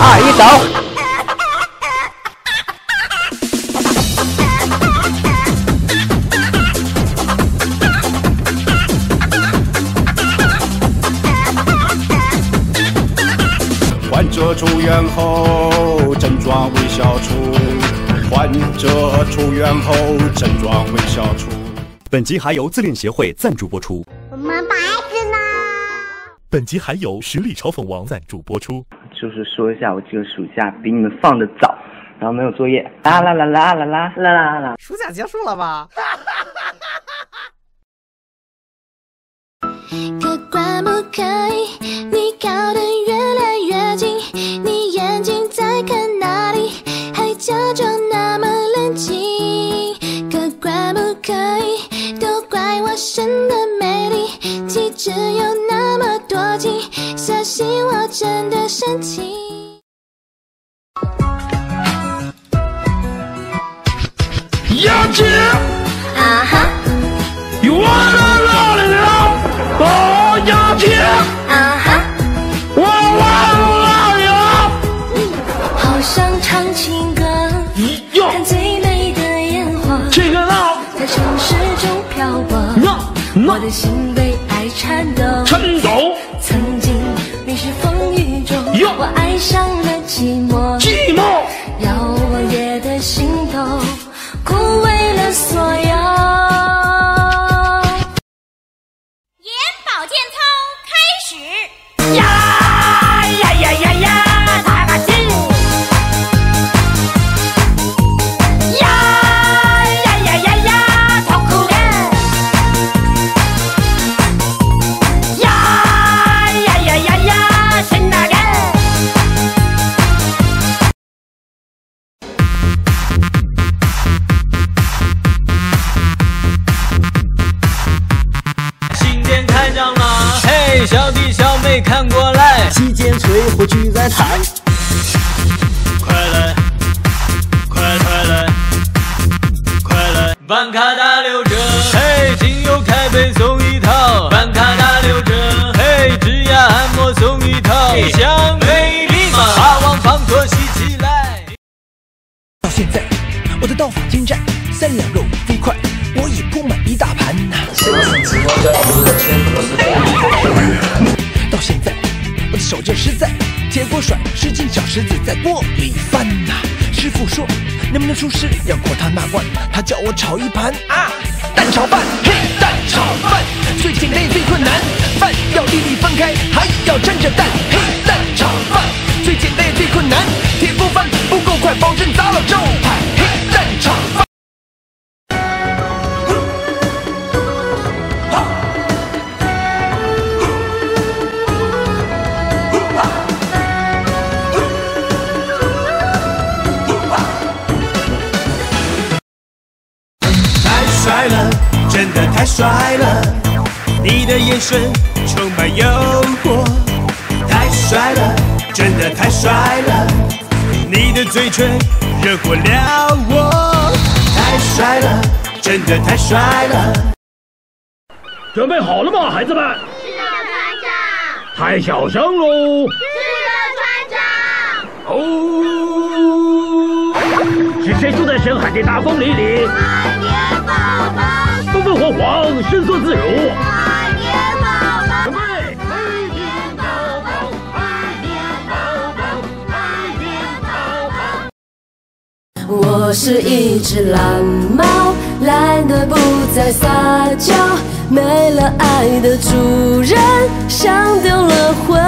二一走。患者出院后症状未消除，患者出院后症状未消除。本集还由自恋协会赞助播出。我们白子呢？本集还有实力嘲讽王赞助播出。就是说一下，我这个暑假比你们放的早，然后没有作业。啦啦啦啦啦啦啦啦啦！暑假结束了吧？可怪不可以？你靠得越来越近，你眼睛在看哪里？还假装我真的生气。杨姐，啊哈你完了了了了！哦，杨姐，啊哈，我完了呀！好想唱情歌，看最美的烟花，这个呢？在城市中漂泊。我的心被爱颤抖，颤抖，上小弟小妹看过来，击剑锤火炬在弹，快来，快快来，快来！办卡打六折，嘿，精油开背送一套，办卡打六折，嘿，指压按摩送一套，想美丽吗？把王放脱洗起来。到现在，我的刀法精湛，三两肉飞快，我已铺满一大盘呐。到现在，我的手劲实在，铁锅甩十斤小石子在锅里翻呐、师傅说，能不能出师要过他那关，他叫我炒一盘啊。蛋炒饭，嘿。帅了！你的眼神充满诱惑，太帅了，真的太帅了！你的嘴唇惹火了我，太帅了，真的太帅了！准备好了吗，孩子们？是的，船长。太小声喽！是的，船长。哦，是谁住在深海的大风里里？海绵宝宝，风风火火，伸缩自如。海绵宝宝，准备，海绵宝宝，海绵宝宝，海绵宝宝。我是一只懒猫，懒得不再撒娇，没了爱的主人，像丢了魂，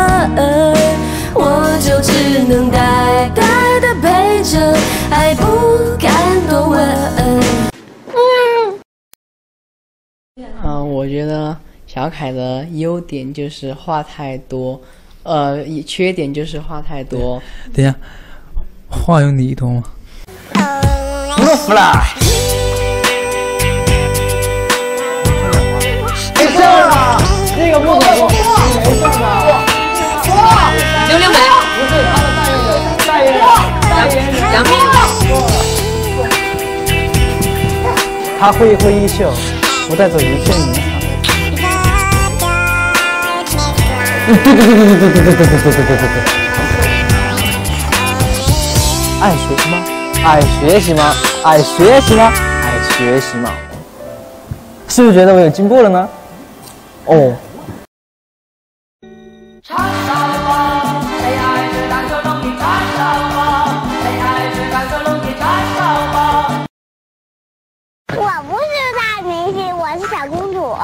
我就只能呆呆的陪着，爱不我觉得小凯的优点就是话太多，呃，缺点就是话太多。等一下，话有你多吗？不服了。没事了，那个不走，没事吧？六六美，不是他的代言人，代言人，代言人杨幂，他挥一挥衣袖，不带走一片云对对对对对对对对对对对对对对。爱学习吗？爱学习吗？爱学习吗？爱学习吗？是不是觉得我有进步了呢？哦。叉烧包，谁爱吃蛋壳龙的叉烧包？谁爱吃蛋壳龙的叉烧包？我不是大明星，我是小公主。